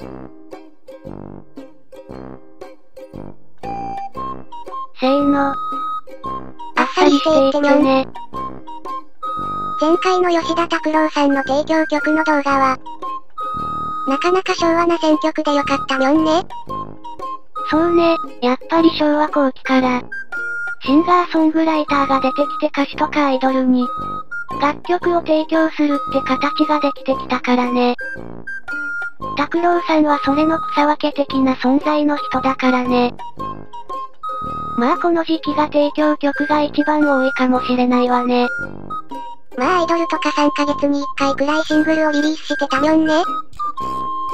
せーの。あっさりしていってね。前回の吉田拓郎さんの提供曲の動画は、なかなか昭和な選曲でよかったみょんね。そうね、やっぱり昭和後期から、シンガーソングライターが出てきて歌手とかアイドルに、楽曲を提供するって形ができてきたからね。拓郎さんはそれの草分け的な存在の人だからね。まあこの時期が提供曲が一番多いかもしれないわね。まあアイドルとか3ヶ月に1回くらいシングルをリリースしてたみょんね。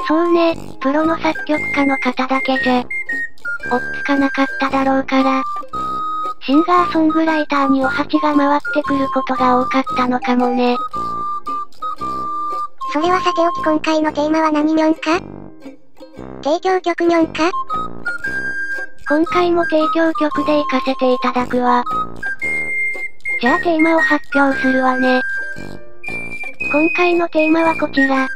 そうね、プロの作曲家の方だけじゃ、追っつかなかっただろうから。シンガーソングライターにお鉢が回ってくることが多かったのかもね。それはさておき今回のテーマは何にょんか？提供曲にょんか？今回も提供曲で行かせていただくわ。じゃあテーマを発表するわね。今回のテーマはこちら。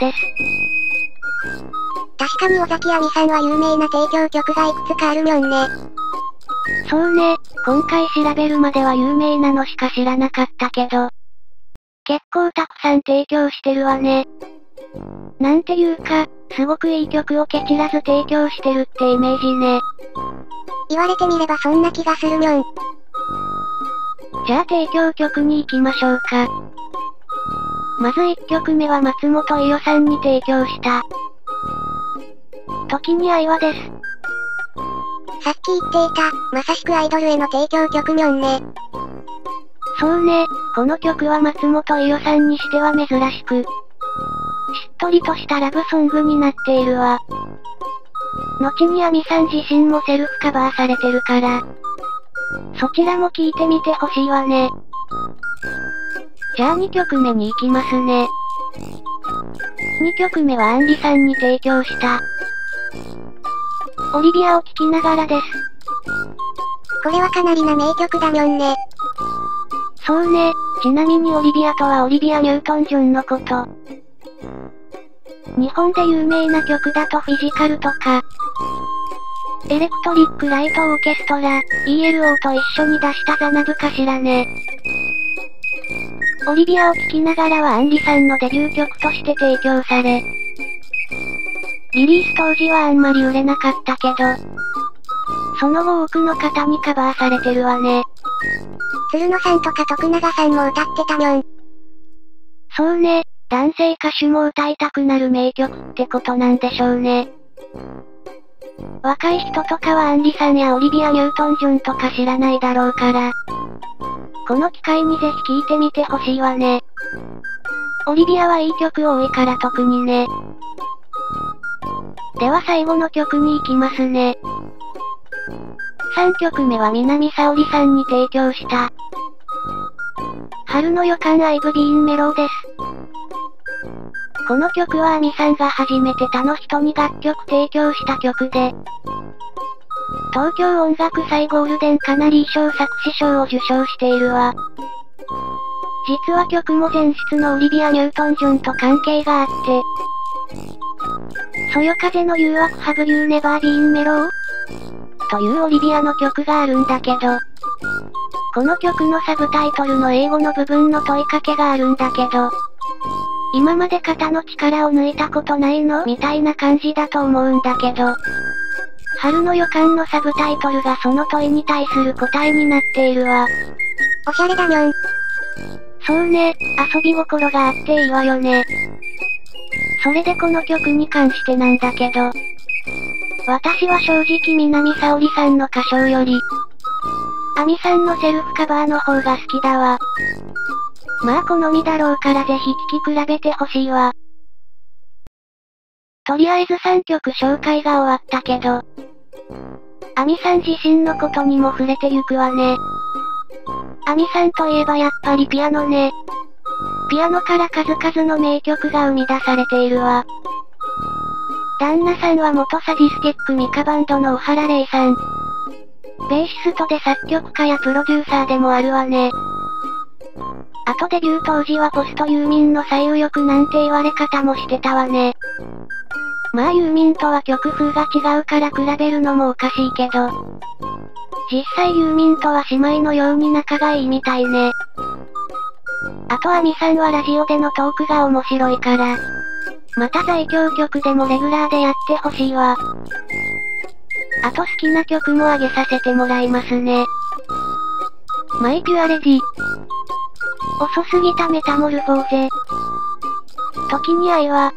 です。確かに尾崎亜美さんは有名な提供曲がいくつかあるみょんね。そうね、今回調べるまでは有名なのしか知らなかったけど。結構たくさん提供してるわね。なんていうか、すごくいい曲をケチらず提供してるってイメージね。言われてみればそんな気がするみょん。じゃあ提供曲に行きましょうか。まず1曲目は松本伊代さんに提供した。時に愛はです。さっき言っていた、まさしくアイドルへの提供曲みょんね。そうね、この曲は松本伊代さんにしては珍しく、しっとりとしたラブソングになっているわ。後にアミさん自身もセルフカバーされてるから、そちらも聴いてみてほしいわね。じゃあ2曲目に行きますね。2曲目はアンリさんに提供した。オリビアを聴きながらです。これはかなりな名曲だにょんね。そうね、ちなみにオリビアとはオリビア・ニュートン・ジョンのこと。日本で有名な曲だとフィジカルとか、エレクトリック・ライト・オーケストラ、ELO と一緒に出したザナブかしらね。オリビアを聴きながらはアンリさんのデビュー曲として提供され、リリース当時はあんまり売れなかったけど、その後多くの方にカバーされてるわね。鶴野さんとか徳永さんも歌ってたにょん。そうね、男性歌手も歌いたくなる名曲ってことなんでしょうね。若い人とかはアンリさんやオリビア・ニュートン・ジョンとか知らないだろうから。この機会にぜひ聴いてみてほしいわね。オリビアはいい曲多いから特にね。では最後の曲に行きますね。3曲目は南沙織さんに提供した。春の予感アイブビーンメローです。この曲はアミさんが初めて他の人に楽曲提供した曲で、東京音楽祭ゴールデンカナリー賞作詞賞を受賞しているわ。実は曲も前室のオリビア・ニュートン・ジョンと関係があって、そよ風の誘惑ハブユーネバービーンメロー？というオリビアの曲があるんだけど、この曲のサブタイトルの英語の部分の問いかけがあるんだけど、今まで肩の力を抜いたことないの？みたいな感じだと思うんだけど、春の予感のサブタイトルがその問いに対する答えになっているわ。おしゃれだにょん。そうね、遊び心があっていいわよね。それでこの曲に関してなんだけど、私は正直南沙織さんの歌唱より、アミさんのセルフカバーの方が好きだわ。まあ好みだろうからぜひ聴き比べてほしいわ。とりあえず3曲紹介が終わったけど、アミさん自身のことにも触れてゆくわね。アミさんといえばやっぱりピアノね。ピアノから数々の名曲が生み出されているわ。旦那さんは元サディスティックミカバンドの小原玲さん。ベーシストで作曲家やプロデューサーでもあるわね。あとデビュー当時はポストユーミンの最右翼なんて言われ方もしてたわね。まあユーミンとは曲風が違うから比べるのもおかしいけど。実際ユーミンとは姉妹のように仲がいいみたいね。あとはミさんはラジオでのトークが面白いから。また在京曲でもレギュラーでやってほしいわ。あと好きな曲もあげさせてもらいますね。マイピュアレディ。遅すぎたメタモルフォーゼ。時に愛は。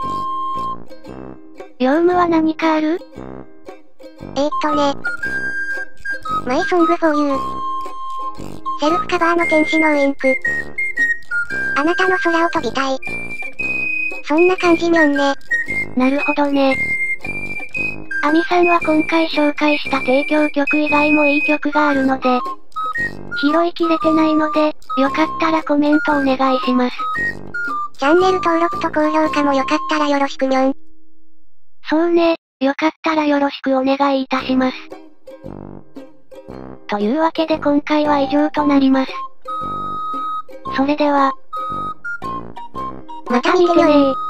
ヨウムは何かある？えー、っとね。マイソングフォーユー。セルフカバーの天使のウインク。あなたの空を飛びたい。そんな感じにょんね。なるほどね。アミさんは今回紹介した提供曲以外もいい曲があるので、拾いきれてないので、よかったらコメントお願いします。チャンネル登録と高評価もよかったらよろしくにょん。そうね、よかったらよろしくお願いいたします。というわけで今回は以上となります。それでは、また見てねー。